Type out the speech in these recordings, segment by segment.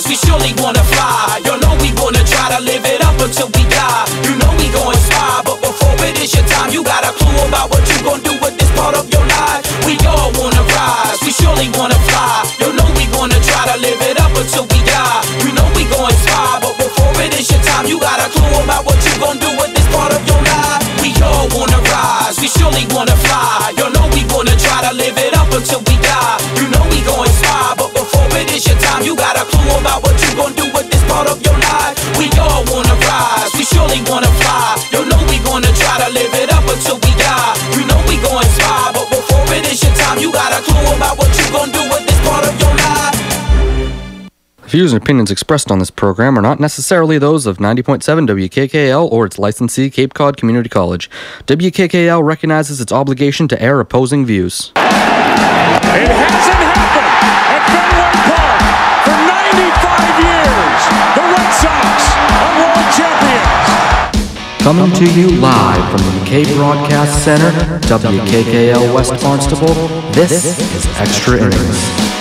rise, we surely wanna fly. You know we wanna try to live it up until we die. You know we gon' inspire, but before it is your time, you got a clue about what you gon' do with this part of your life. We all wanna rise, we surely wanna fly. You know we gonna try to live it up until we die. You know we gon' inspire, but before it is your time, you got a clue about what you gon' do with this part of your life. We all wanna rise, we surely wanna fly. Clue about what you gon' do with this part of your life. We all wanna rise, we surely wanna fly. You know we gonna try to live it up until we die. You know we gon' inspire, but before it is your time, you got a clue about what you gon' do with this part of your life. Views and opinions expressed on this program are not necessarily those of 90.7 WKKL or its licensee, Cape Cod Community College. WKKL recognizes its obligation to air opposing views. It hasn't happened champions. Coming to you live from the McKay Broadcast Center, WKKL West Barnstable, this is Extra Innings.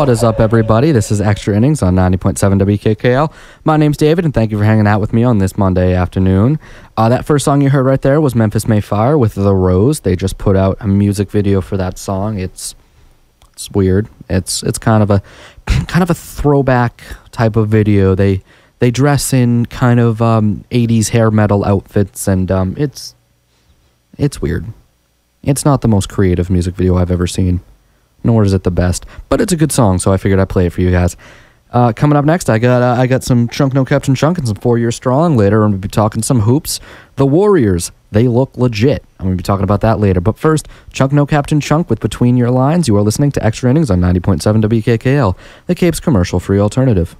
What is up, everybody? This is Extra Innings on 90.7 WKKL. My name's David, and thank you for hanging out with me on this Monday afternoon. Uh, that first song you heard right there was Memphis May Fire with The Rose. They just put out a music video for that song. It's it's weird. It's it's kind of a kind of a throwback type of video. They they dress in kind of um, 80s hair metal outfits, and um, it's it's weird. It's not the most creative music video I've ever seen nor is it the best, but it's a good song, so I figured I'd play it for you guys. Uh, coming up next, I got uh, I got some Chunk No Captain Chunk and some Four Year Strong later, and we'll be talking some hoops. The Warriors, they look legit. I'm to be talking about that later. But first, Chunk No Captain Chunk with Between Your Lines. You are listening to Extra Innings on 90.7 WKKL, the Cape's commercial free alternative.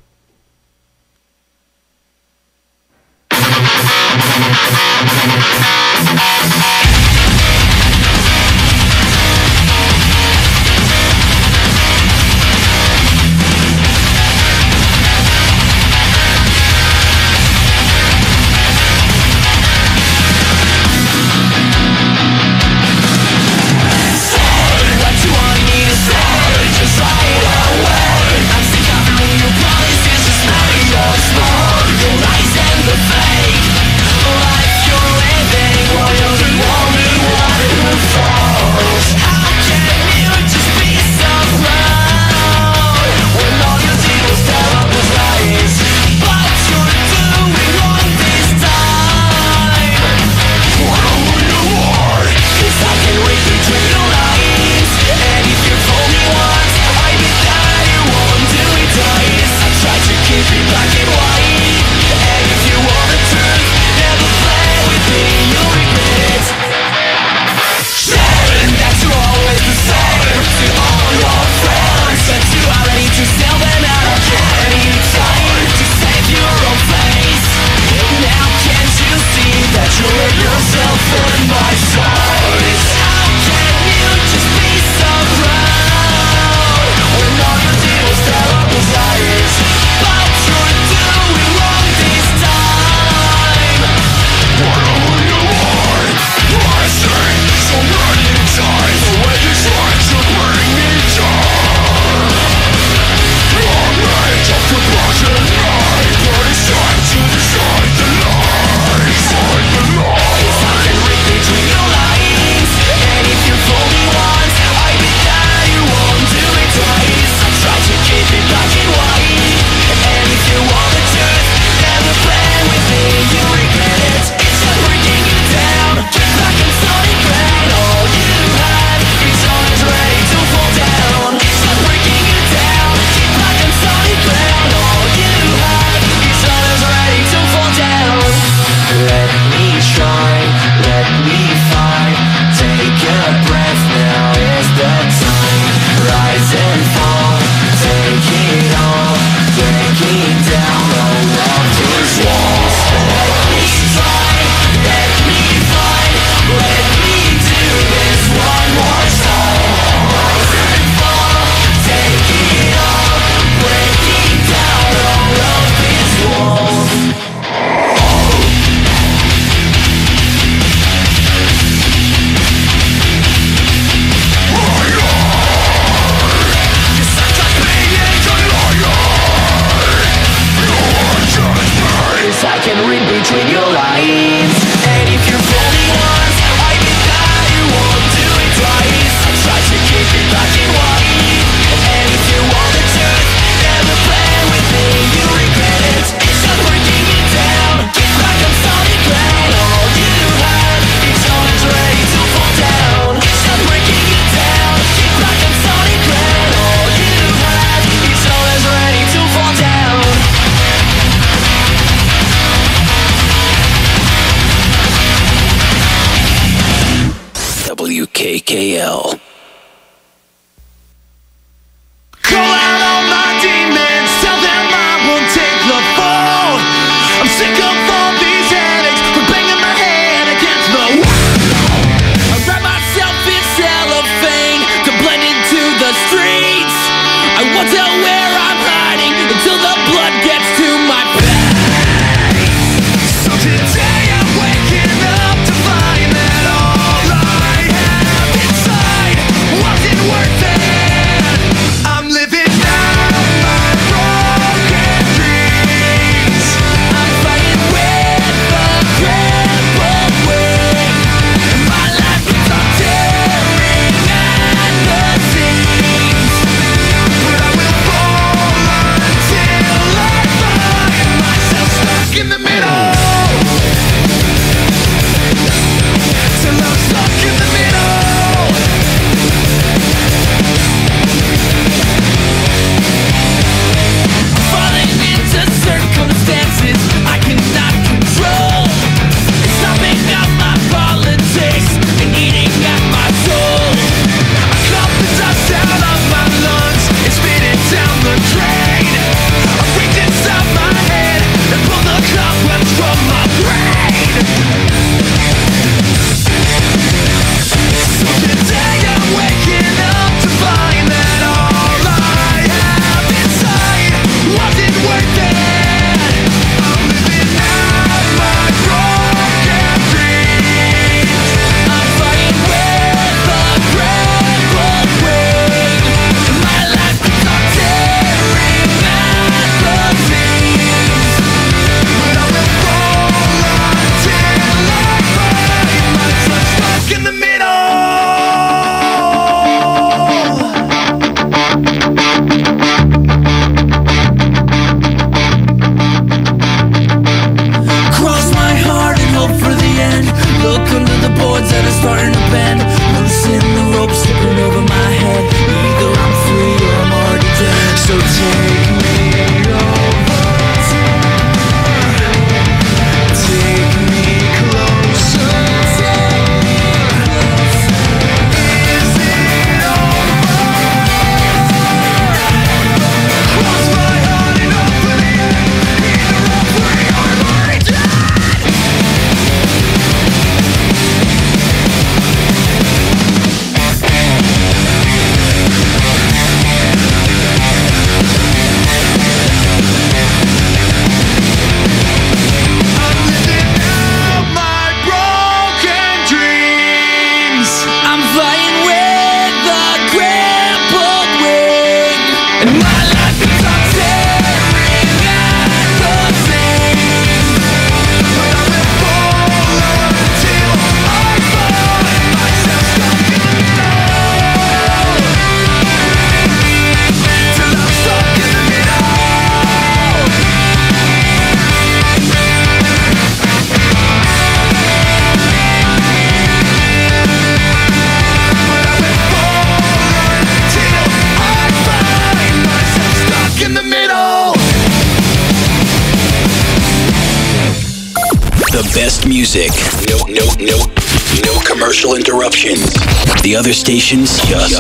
Other stations. Just,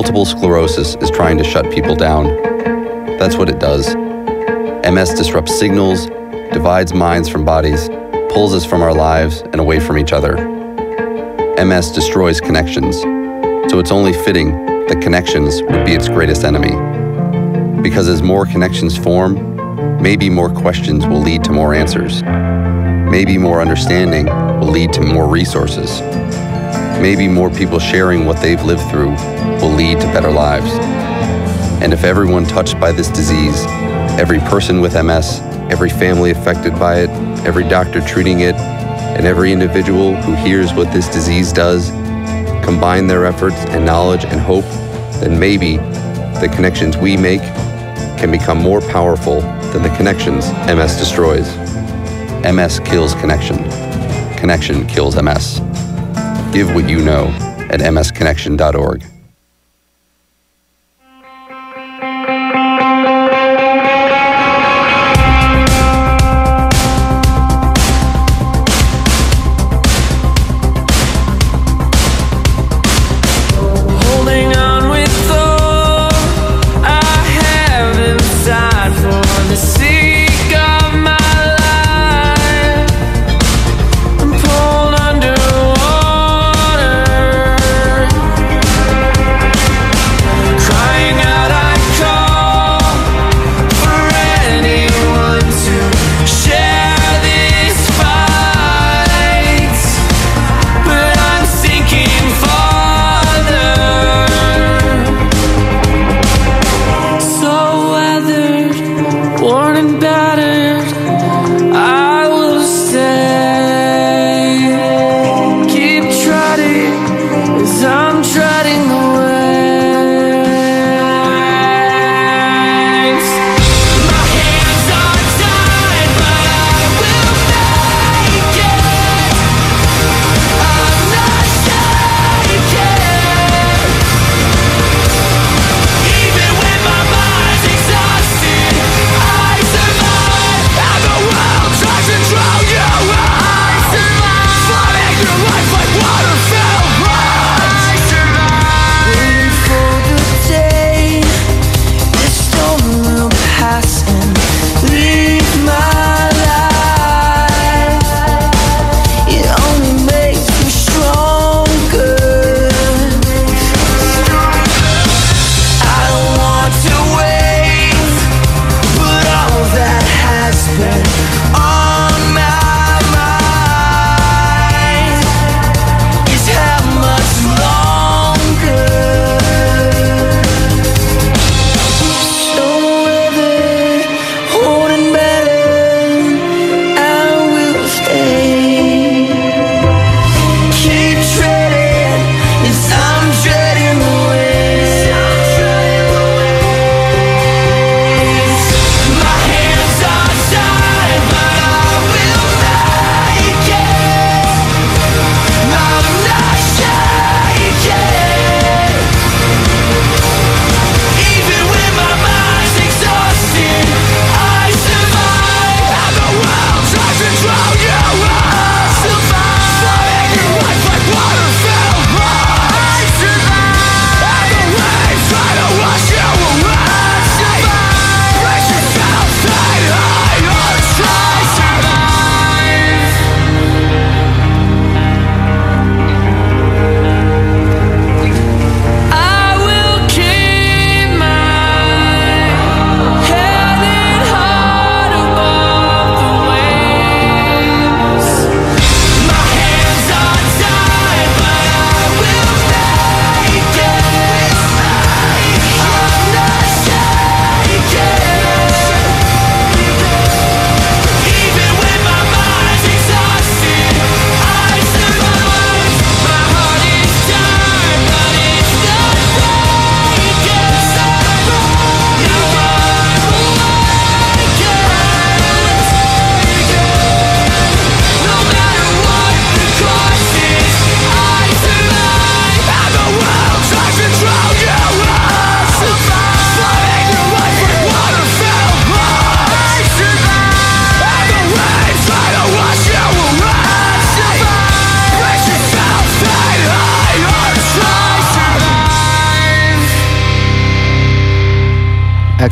Multiple sclerosis is trying to shut people down. That's what it does. MS disrupts signals, divides minds from bodies, pulls us from our lives and away from each other. MS destroys connections, so it's only fitting that connections would be its greatest enemy. Because as more connections form, maybe more questions will lead to more answers. Maybe more understanding will lead to more resources. Maybe more people sharing what they've lived through will lead to better lives. And if everyone touched by this disease, every person with MS, every family affected by it, every doctor treating it, and every individual who hears what this disease does combine their efforts and knowledge and hope, then maybe the connections we make can become more powerful than the connections MS destroys. MS kills connection. Connection kills MS. Give what you know at msconnection.org.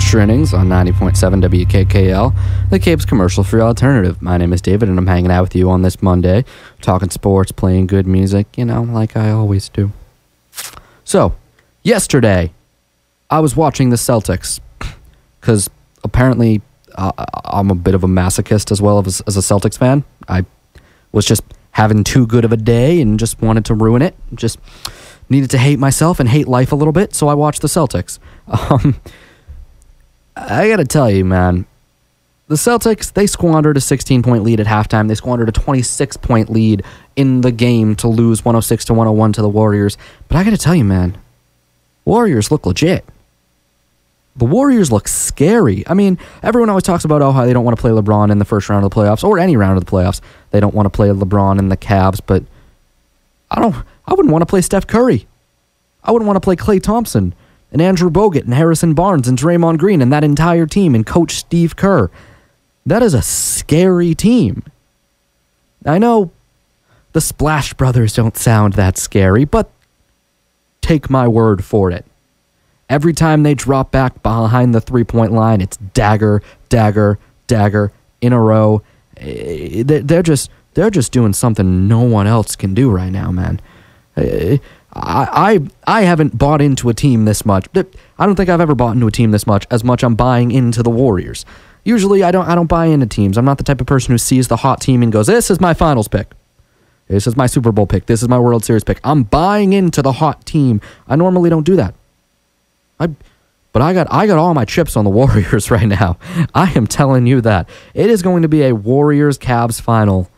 on 90.7 WKKL, the Cape's commercial free alternative. My name is David, and I'm hanging out with you on this Monday, talking sports, playing good music, you know, like I always do. So, yesterday, I was watching the Celtics because apparently uh, I'm a bit of a masochist as well as, as a Celtics fan. I was just having too good of a day and just wanted to ruin it. Just needed to hate myself and hate life a little bit, so I watched the Celtics. Um, I gotta tell you, man, the Celtics they squandered a 16 point lead at halftime. They squandered a 26 point lead in the game to lose 106 to 101 to the Warriors. But I gotta tell you, man, Warriors look legit. The Warriors look scary. I mean, everyone always talks about oh how they don't want to play LeBron in the first round of the playoffs or any round of the playoffs. They don't want to play LeBron in the Cavs, but I don't. I wouldn't want to play Steph Curry. I wouldn't want to play Klay Thompson and Andrew Bogut and Harrison Barnes and Draymond Green and that entire team and Coach Steve Kerr. That is a scary team. I know the Splash Brothers don't sound that scary, but take my word for it. Every time they drop back behind the three point line, it's dagger, dagger, dagger in a row. Eh, they're just they're just doing something no one else can do right now, man. I, I I haven't bought into a team this much. I don't think I've ever bought into a team this much as much I'm buying into the Warriors. Usually I don't I don't buy into teams. I'm not the type of person who sees the hot team and goes, "This is my finals pick. This is my Super Bowl pick. This is my World Series pick." I'm buying into the hot team. I normally don't do that. I but I got I got all my chips on the Warriors right now. I am telling you that. It is going to be a Warriors Cavs final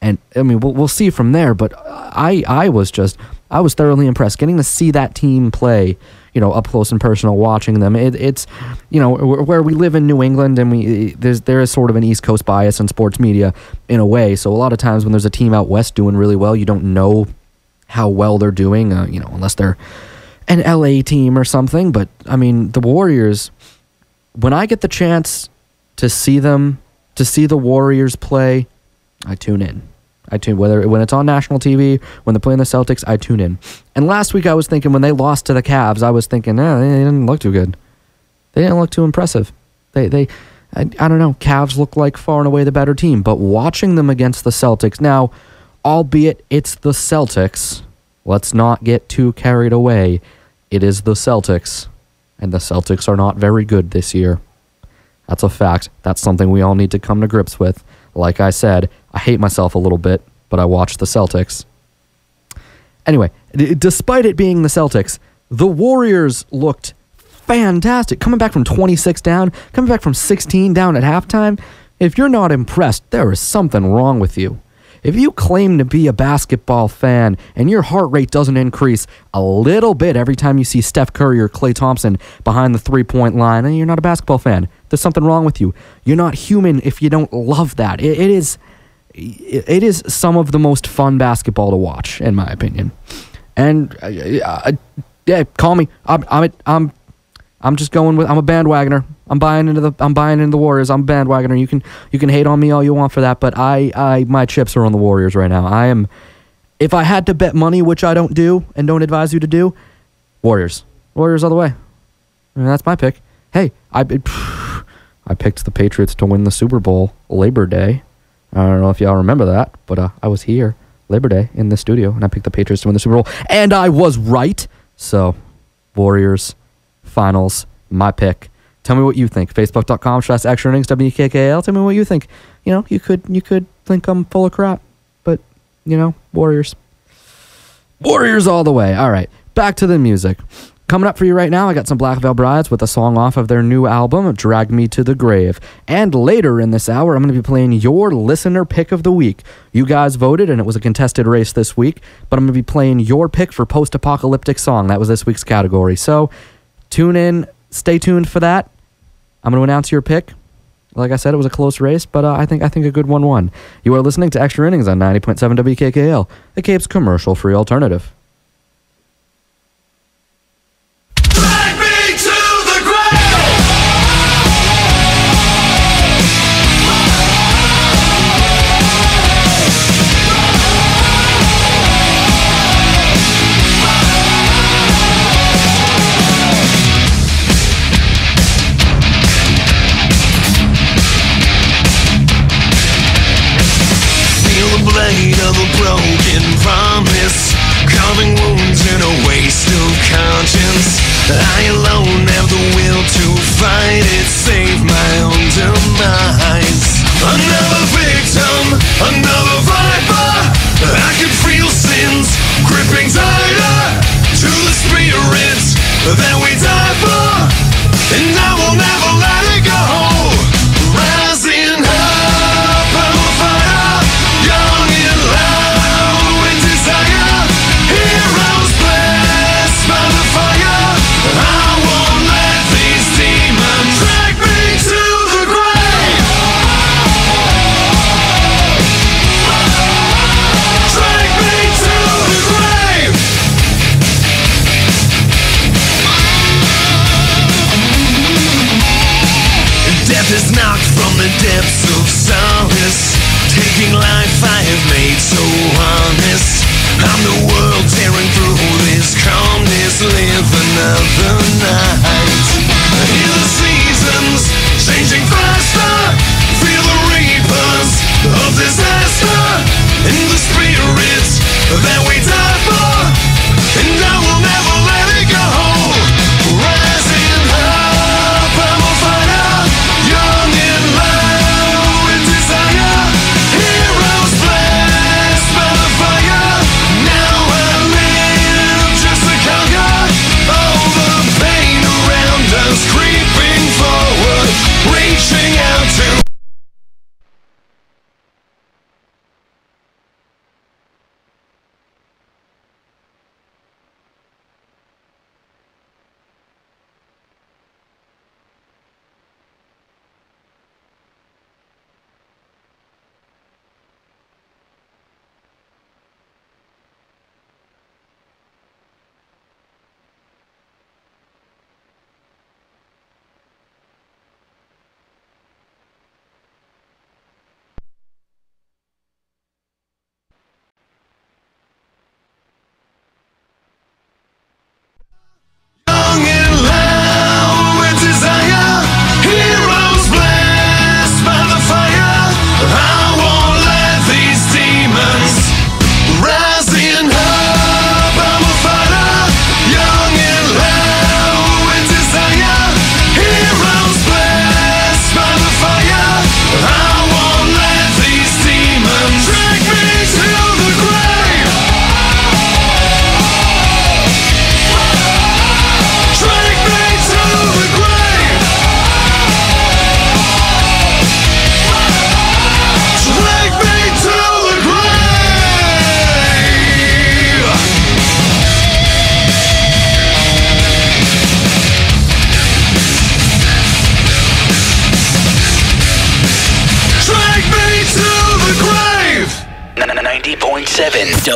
and I mean we'll, we'll see from there. But I I was just I was thoroughly impressed getting to see that team play. You know, up close and personal, watching them. It, it's you know where we live in New England, and we there's there is sort of an East Coast bias in sports media in a way. So a lot of times when there's a team out west doing really well, you don't know how well they're doing. Uh, you know, unless they're an LA team or something. But I mean, the Warriors. When I get the chance to see them, to see the Warriors play, I tune in. I tune whether when it's on national TV, when they're playing the Celtics, I tune in. And last week I was thinking when they lost to the Cavs, I was thinking, eh, they didn't look too good. They didn't look too impressive. They they I, I don't know, Cavs look like far and away the better team, but watching them against the Celtics now, albeit it's the Celtics, let's not get too carried away. It is the Celtics, and the Celtics are not very good this year. That's a fact. That's something we all need to come to grips with. Like I said, I hate myself a little bit, but I watched the Celtics. Anyway, d- despite it being the Celtics, the Warriors looked fantastic. Coming back from 26 down, coming back from 16 down at halftime. If you're not impressed, there is something wrong with you. If you claim to be a basketball fan and your heart rate doesn't increase a little bit every time you see Steph Curry or Klay Thompson behind the three point line, and you're not a basketball fan, there's something wrong with you. You're not human if you don't love that. it, it is. It is some of the most fun basketball to watch, in my opinion. And uh, uh, yeah, call me. I'm, I'm, I'm I'm just going with I'm a bandwagoner. I'm buying into the I'm buying into the Warriors. I'm a bandwagoner. You can you can hate on me all you want for that, but I I my chips are on the Warriors right now. I am if I had to bet money, which I don't do and don't advise you to do, Warriors. Warriors all the way. Mean, that's my pick. Hey, I I picked the Patriots to win the Super Bowl Labor Day. I don't know if y'all remember that, but uh, I was here Labor Day in the studio and I picked the Patriots to win the Super Bowl and I was right. So, Warriors finals, my pick. Tell me what you think. Facebook.com slash extra innings WKKL. Tell me what you think. You know, you could you could think I'm full of crap, but you know, Warriors. Warriors all the way. All right, back to the music. Coming up for you right now, I got some Black Veil Brides with a song off of their new album, Drag Me to the Grave. And later in this hour, I'm going to be playing your listener pick of the week. You guys voted, and it was a contested race this week, but I'm going to be playing your pick for post apocalyptic song. That was this week's category. So tune in, stay tuned for that. I'm going to announce your pick. Like I said, it was a close race, but uh, I think I think a good one won. You are listening to Extra Innings on 90.7 WKKL, the Cape's commercial-free alternative.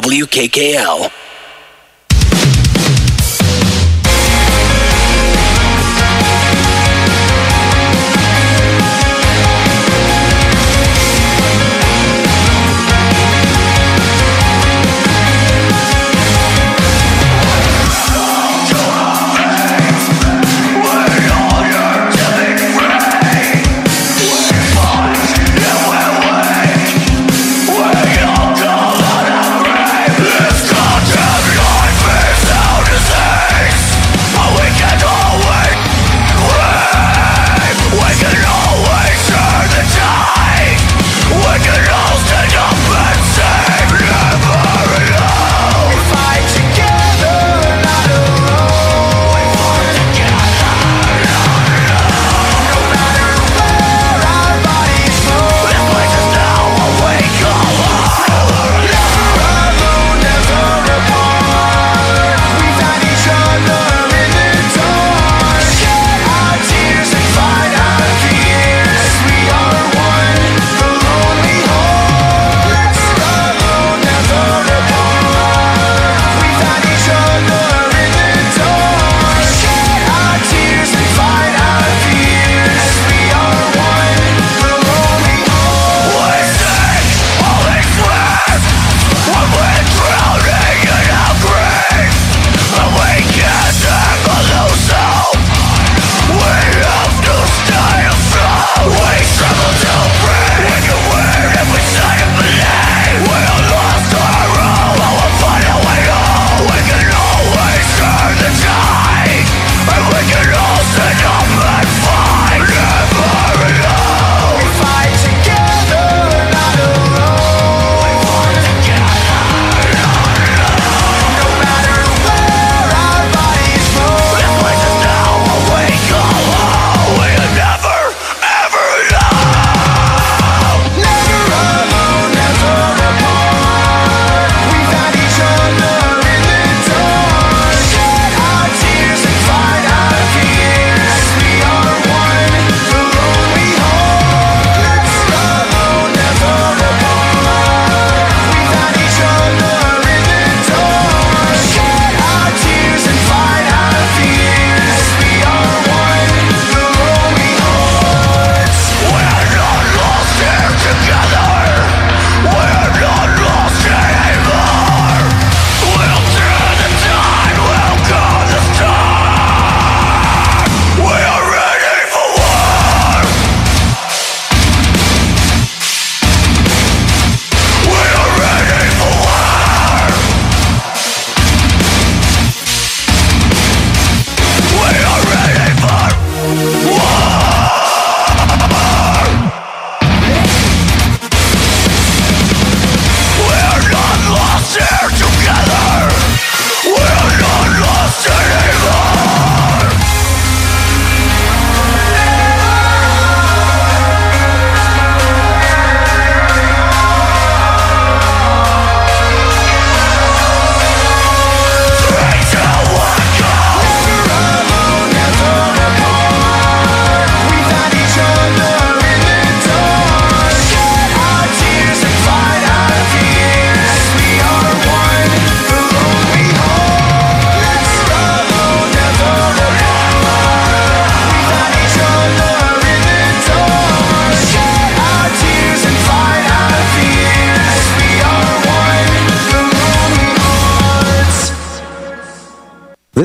WKKL.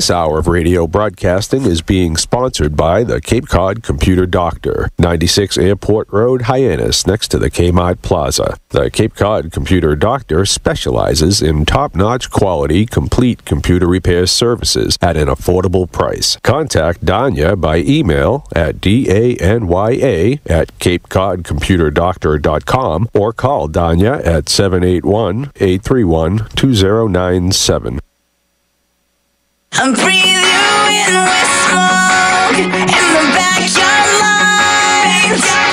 This hour of radio broadcasting is being sponsored by the Cape Cod Computer Doctor, 96 Airport Road, Hyannis, next to the Kmart Plaza. The Cape Cod Computer Doctor specializes in top-notch quality, complete computer repair services at an affordable price. Contact Danya by email at danya at capecodcomputerdoctor.com or call Danya at 781-831-2097. I'm breathing in with smoke in the backyard lines.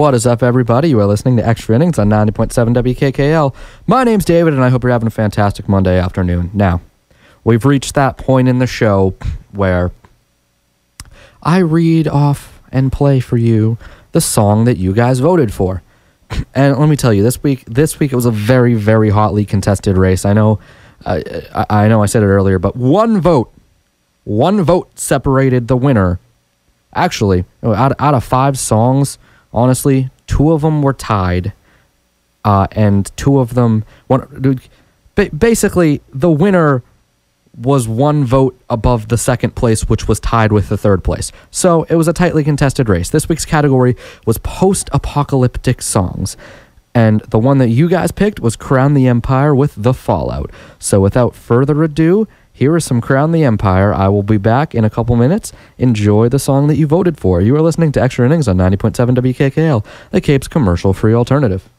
What is up, everybody? You are listening to Extra Innings on 90.7 WKKL. My name's David, and I hope you're having a fantastic Monday afternoon. Now, we've reached that point in the show where I read off and play for you the song that you guys voted for. And let me tell you, this week, this week it was a very, very hotly contested race. I know, I, I know, I said it earlier, but one vote, one vote separated the winner. Actually, out out of five songs, honestly, two of them were tied, uh, and two of them, one, basically, the winner was one vote above the second place, which was tied with the third place. So it was a tightly contested race. This week's category was post apocalyptic songs. And the one that you guys picked was Crown the Empire with The Fallout. So without further ado, here is some Crown the Empire. I will be back in a couple minutes. Enjoy the song that you voted for. You are listening to Extra Innings on 90.7 WKKL, the Cape's commercial free alternative.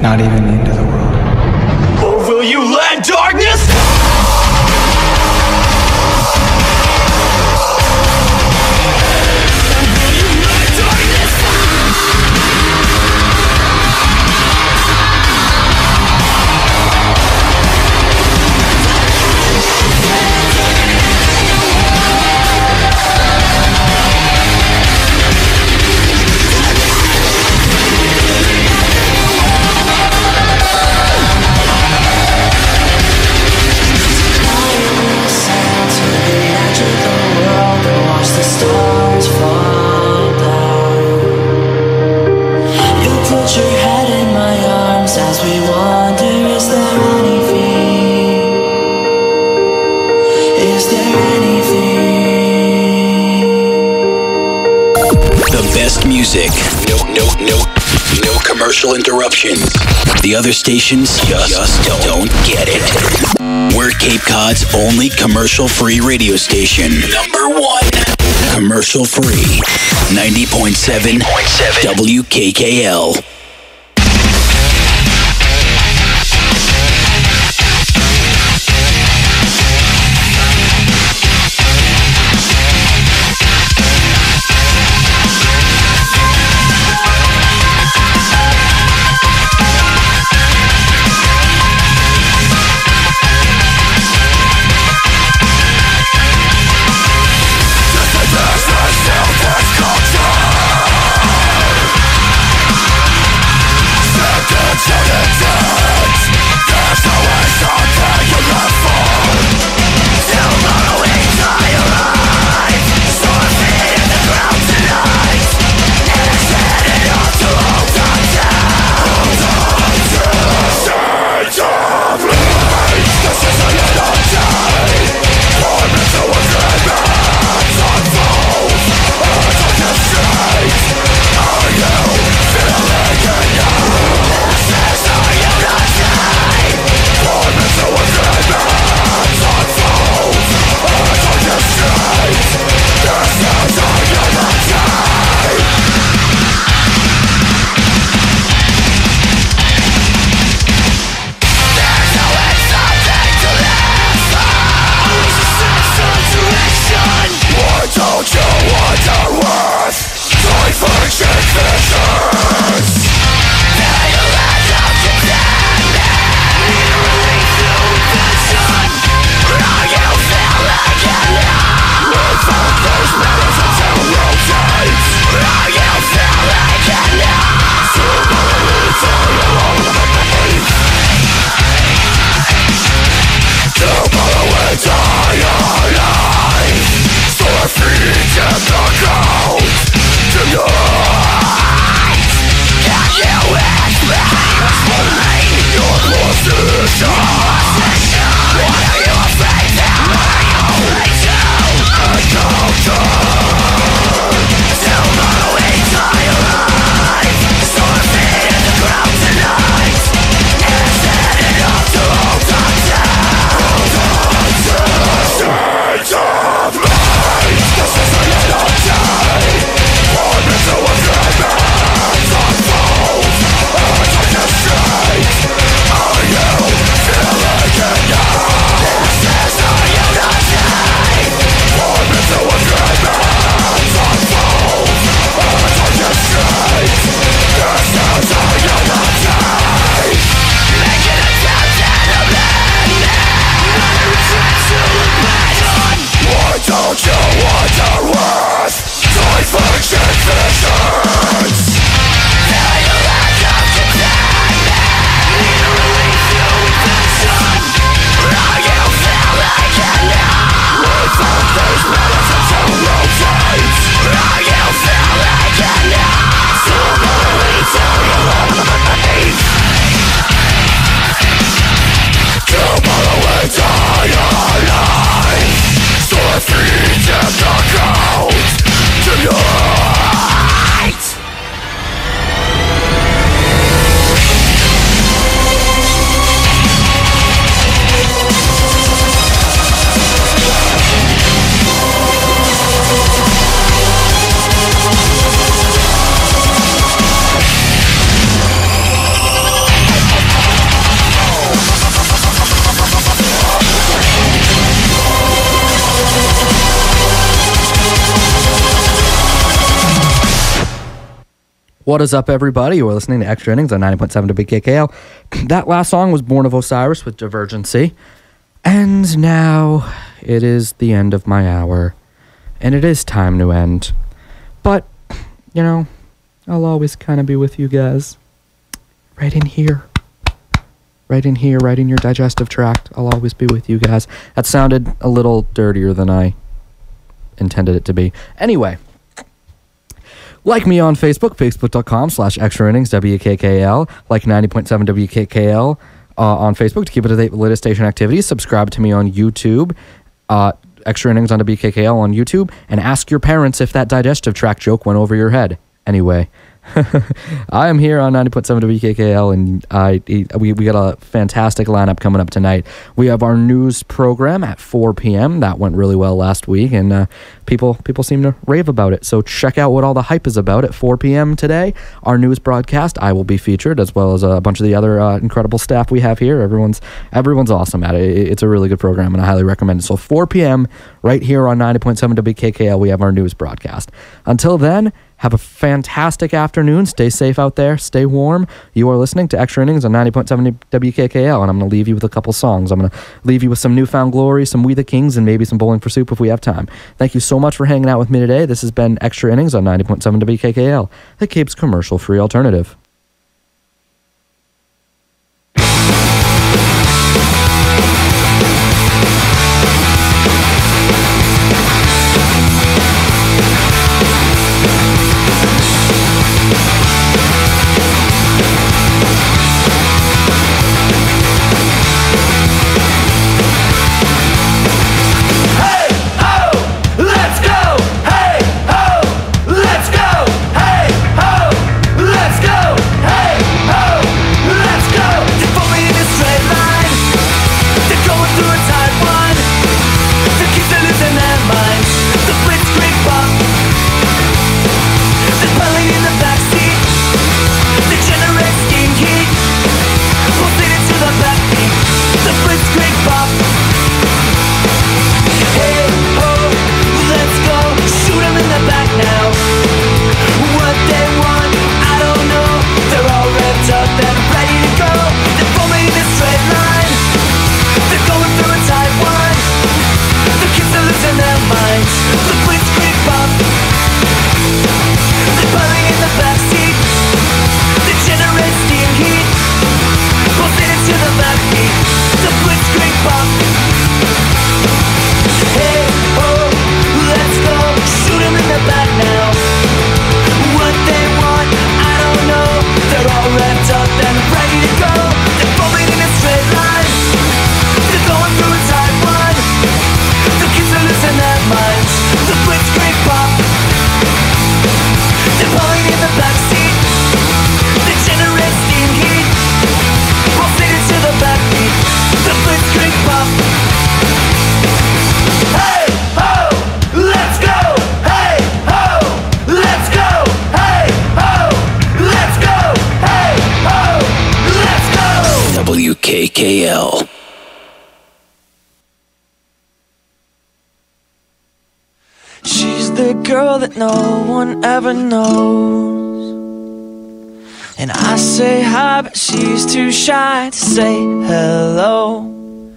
Not even the end of the world. Or will you let darkness? Commercial. The other stations just, just don't get it. We're Cape Cod's only commercial-free radio station. Number one. Commercial free. 90.7 WKKL. What is up, everybody? You're listening to Extra Innings on 90.7 WKKL. That last song was Born of Osiris with Divergency. And now it is the end of my hour. And it is time to end. But, you know, I'll always kind of be with you guys. Right in here. Right in here, right in your digestive tract. I'll always be with you guys. That sounded a little dirtier than I intended it to be. Anyway. Like me on Facebook, facebook.com slash extra innings, WKKL. Like 90.7 WKKL uh, on Facebook to keep up to date with latest station activities. Subscribe to me on YouTube, uh, extra innings on WKKL on YouTube, and ask your parents if that digestive tract joke went over your head. Anyway, I am here on 90.7 WKKL, and I we, we got a fantastic lineup coming up tonight. We have our news program at 4 p.m. That went really well last week, and uh, people people seem to rave about it. So check out what all the hype is about at 4 p.m. today. Our news broadcast, I will be featured as well as a bunch of the other uh, incredible staff we have here. Everyone's everyone's awesome at it. It- It's a really good program, and I highly recommend it. So 4 p.m. right here on 90.7 WKKL, we have our news broadcast. Until then. Have a fantastic afternoon. Stay safe out there. Stay warm. You are listening to Extra Innings on 90.7 WKKL, and I'm going to leave you with a couple songs. I'm going to leave you with some New Found Glory, some We the Kings, and maybe some Bowling for Soup if we have time. Thank you so much for hanging out with me today. This has been Extra Innings on 90.7 WKKL, the Cape's commercial free alternative. Shy to say hello.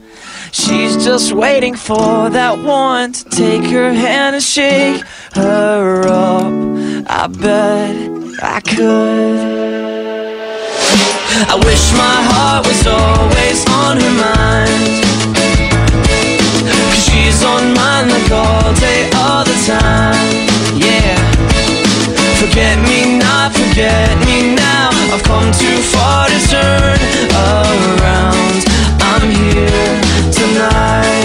She's just waiting for that one to take her hand and shake her up. I bet I could. I wish my heart was always on her mind. Cause she's on mine like all day, all the time. Yeah. Forget me not, forget me now. Come too far to turn around. I'm here tonight.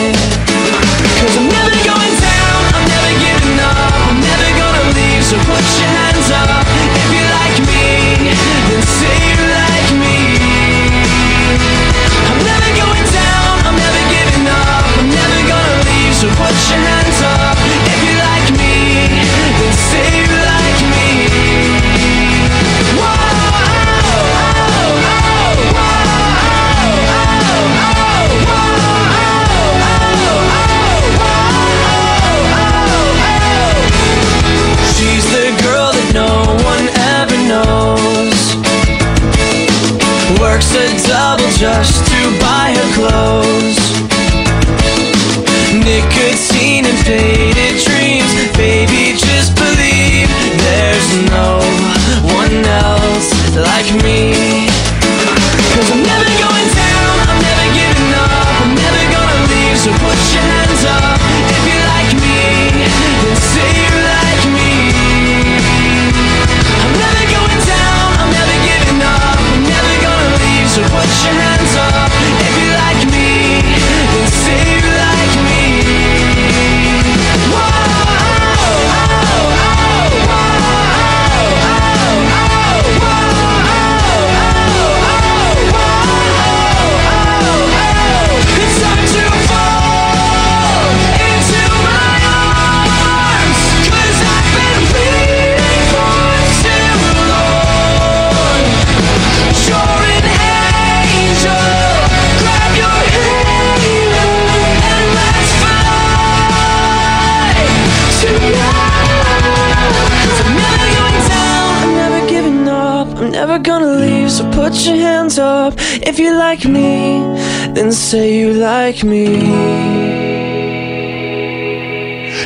like me.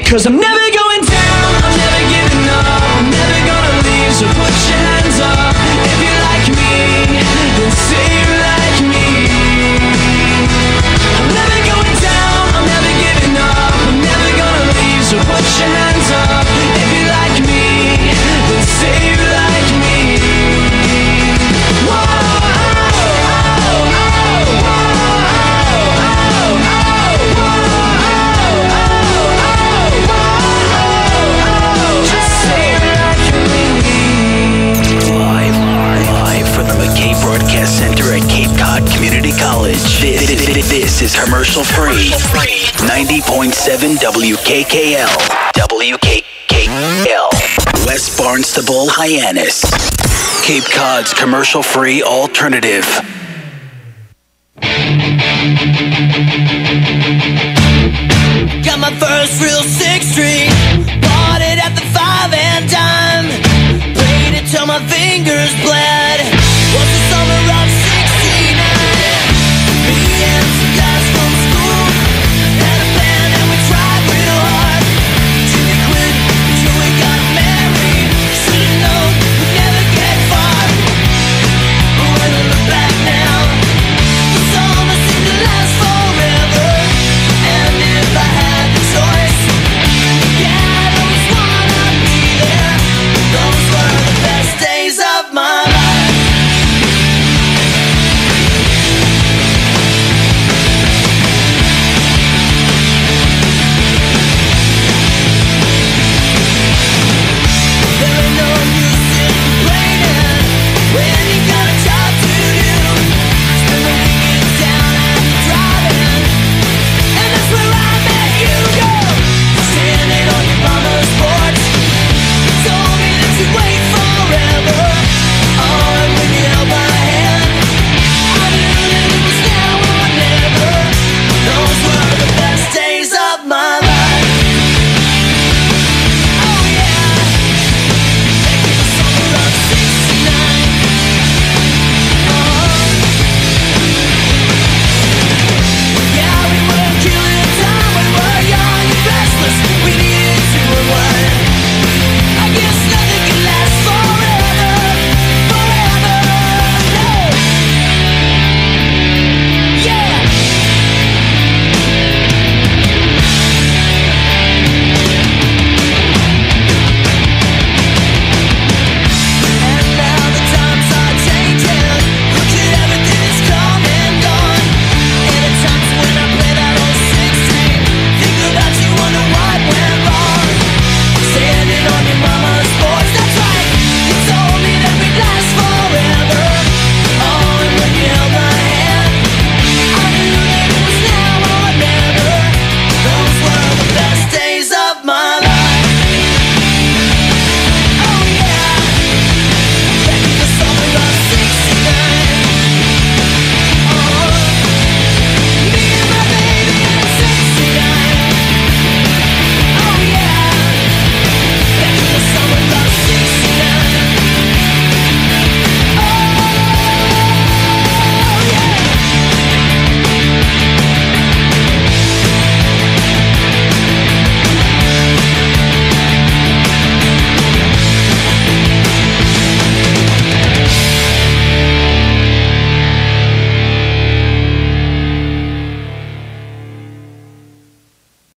Cause I'm never gonna. WKKL. WKKL. West Barnstable, Hyannis. Cape Cod's commercial free alternative.